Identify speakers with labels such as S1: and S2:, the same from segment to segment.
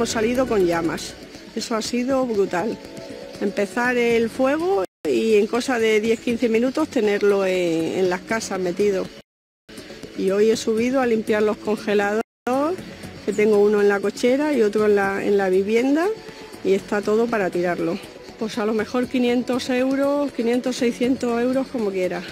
S1: hayamos salido con llamas. Eso ha sido brutal. Empezar el fuego y en cosa de 10-15 minutos tenerlo en, las casas metido. Y hoy he subido a limpiar los congeladores, que tengo uno en la cochera y otro en la, en la vivienda y está todo para tirarlo. Pues a lo mejor 500 euros, 500, 600 euros como quiera.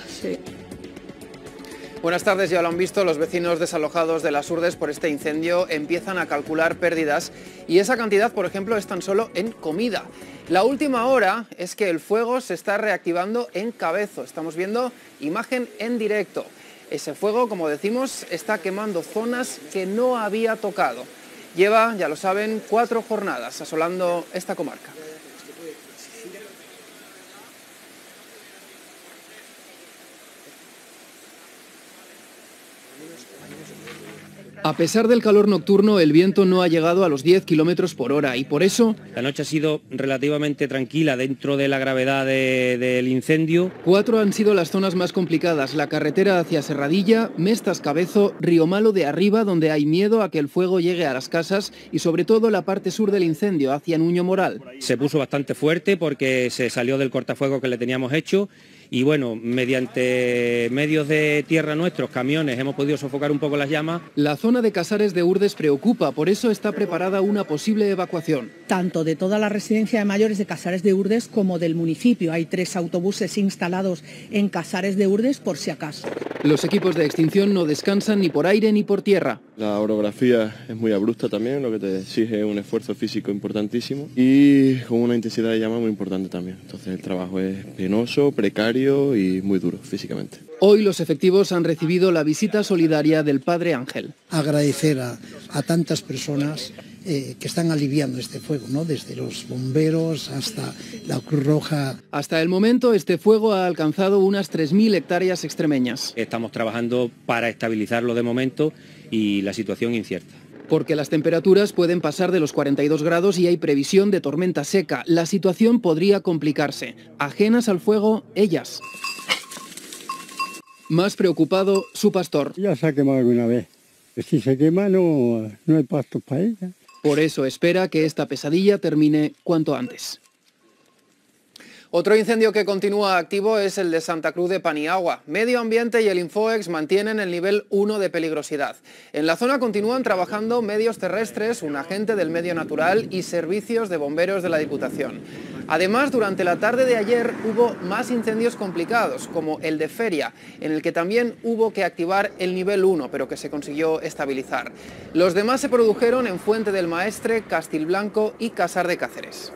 S2: Buenas tardes, ya lo han visto, los vecinos desalojados de las Urdes por este incendio empiezan a calcular pérdidas y esa cantidad, por ejemplo, es tan solo en comida. La última hora es que el fuego se está reactivando en Cabezo. Estamos viendo imagen en directo. Ese fuego, como decimos, está quemando zonas que no había tocado. Lleva, ya lo saben, cuatro jornadas asolando esta comarca. A pesar del calor nocturno, el viento no ha llegado a los 10 kilómetros por hora y por eso...
S3: La noche ha sido relativamente tranquila dentro de la gravedad del incendio.
S2: Cuatro han sido las zonas más complicadas. La carretera hacia Serradilla, Mestas Cabezo, Río Malo de arriba, donde hay miedo a que el fuego llegue a las casas y sobre todo la parte sur del incendio, hacia Nuño Moral.
S3: Se puso bastante fuerte porque se salió del cortafuego que le teníamos hecho y bueno, mediante medios de tierra nuestros, camiones, hemos podido sofocar un poco las llamas.
S2: La zona de Casares de Urdes preocupa, por eso está preparada una posible evacuación.
S4: Tanto de toda la residencia de mayores de Casares de Urdes como del municipio. Hay tres autobuses instalados en Casares de Urdes por si acaso.
S2: Los equipos de extinción no descansan ni por aire ni por tierra.
S5: La orografía es muy abrupta también, lo que te exige un esfuerzo físico importantísimo y con una intensidad de llama muy importante también. Entonces el trabajo es penoso, precario y muy duro físicamente.
S2: Hoy los efectivos han recibido la visita solidaria del Padre Ángel.
S6: Agradecer a, tantas personas eh, que están aliviando este fuego, ¿no? desde los bomberos hasta la Cruz Roja.
S2: Hasta el momento este fuego ha alcanzado unas 3.000 hectáreas extremeñas.
S3: Estamos trabajando para estabilizarlo de momento y la situación incierta
S2: porque las temperaturas pueden pasar de los 42 grados y hay previsión de tormenta seca. La situación podría complicarse. Ajenas al fuego, ellas. Más preocupado, su pastor.
S7: Ya se ha quemado alguna vez. Si se quema no, no hay pastos para ella.
S2: Por eso espera que esta pesadilla termine cuanto antes. Otro incendio que continúa activo es el de Santa Cruz de Paniagua. Medio Ambiente y el Infoex mantienen el nivel 1 de peligrosidad. En la zona continúan trabajando medios terrestres, un agente del medio natural y servicios de bomberos de la Diputación. Además, durante la tarde de ayer hubo más incendios complicados, como el de Feria, en el que también hubo que activar el nivel 1, pero que se consiguió estabilizar. Los demás se produjeron en Fuente del Maestre, Castilblanco y Casar de Cáceres.